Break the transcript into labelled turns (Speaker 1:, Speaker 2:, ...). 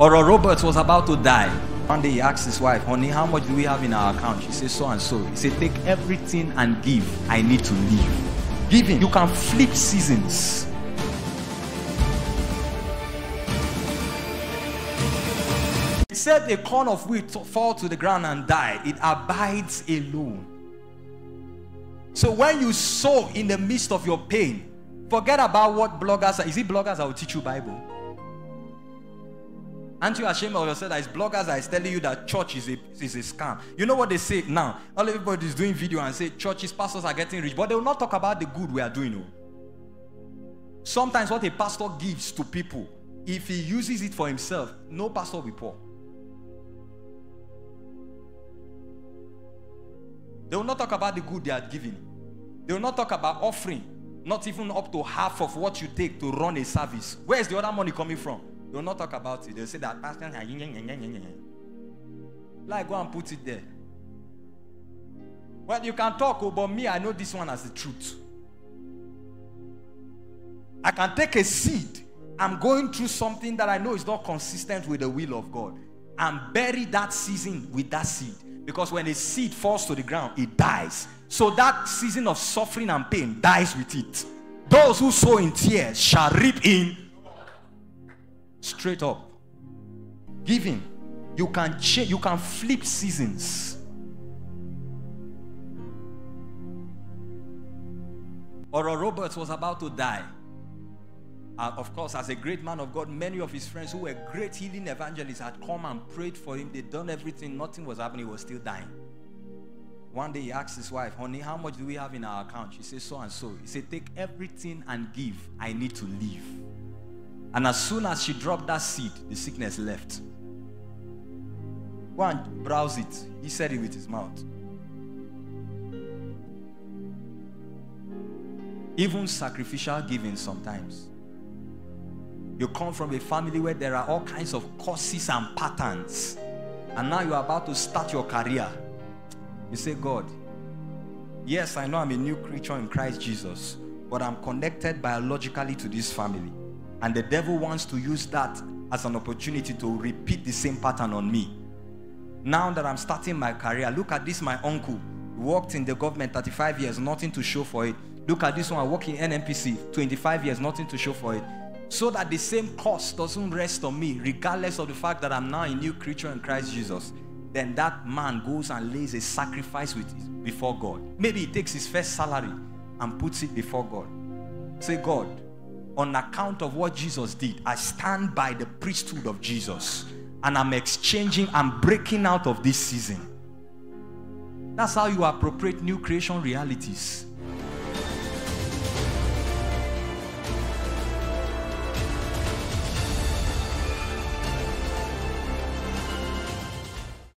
Speaker 1: Oral Roberts was about to die. One day he asked his wife, Honey, how much do we have in our account? She said, So and so. He said, Take everything and give. I need to leave. Giving, you can flip seasons. He said, A corn of wheat fall to the ground and die. It abides alone. So when you sow in the midst of your pain, forget about what bloggers are. Is it bloggers that will teach you Bible? Aren't you ashamed of yourself that it's bloggers that is telling you that church is a, is a scam? You know what they say now? All everybody is doing video and say churches, pastors are getting rich, but they will not talk about the good we are doing. No. Sometimes what a pastor gives to people, if he uses it for himself, no pastor will be poor. They will not talk about the good they are giving. They will not talk about offering, not even up to half of what you take to run a service. Where is the other money coming from? They will not talk about it. They'll say that pastor, ah, like go and put it there. Well, you can talk, oh, but me, I know this one as the truth. I can take a seed. I'm going through something that I know is not consistent with the will of God and bury that season with that seed. Because when a seed falls to the ground, it dies. So that season of suffering and pain dies with it. Those who sow in tears shall reap in straight up. Giving, you can change, you can flip seasons. Oral Roberts was about to die. Uh, of course, as a great man of God, many of his friends who were great healing evangelists had come and prayed for him. They'd done everything, nothing was happening, he was still dying. One day he asked his wife, Honey, how much do we have in our account? She said, So and so. He said, Take everything and give. I need to leave. And as soon as she dropped that seed, the sickness left. Go and browse it. He said it with his mouth. Even sacrificial giving sometimes. You come from a family where there are all kinds of courses and patterns. And now you're about to start your career. You say, God, yes, I know I'm a new creature in Christ Jesus, but I'm connected biologically to this family. And the devil wants to use that as an opportunity to repeat the same pattern on me. Now that I'm starting my career, look at this, my uncle. Worked in the government 35 years, nothing to show for it. Look at this one, I work in NNPC 25 years, nothing to show for it. So that the same cost doesn't rest on me, regardless of the fact that I'm now a new creature in Christ Jesus. Then that man goes and lays a sacrifice with it before God. Maybe he takes his first salary and puts it before God. Say, God, on account of what Jesus did, I stand by the priesthood of Jesus and I'm exchanging, I'm breaking out of this season. That's how you appropriate new creation realities.